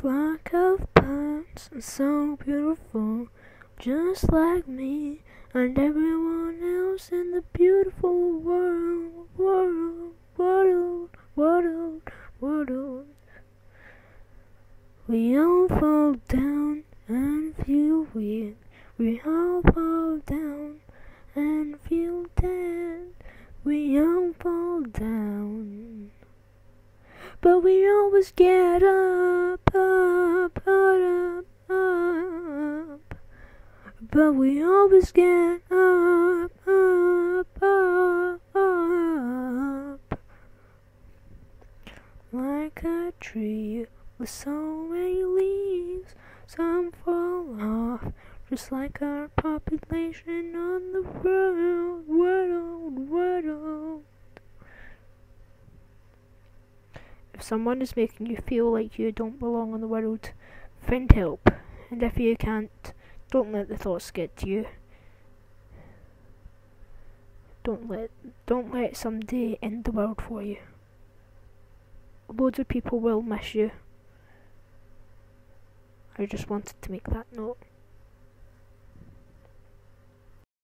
Flock of birds, so beautiful, just like me and everyone else in the beautiful world, world, world, world, world. We all fall down and feel weird. We all fall down and feel dead. We all fall down. But we always get up, up, But we always get up, up, up, up. Like a tree with so many leaves, some fall off, just like our population on the world, world, world. If someone is making you feel like you don't belong in the world, find help. And if you can't, don't let the thoughts get to you. Don't let don't let somebody end the world for you. Loads of people will miss you. I just wanted to make that note.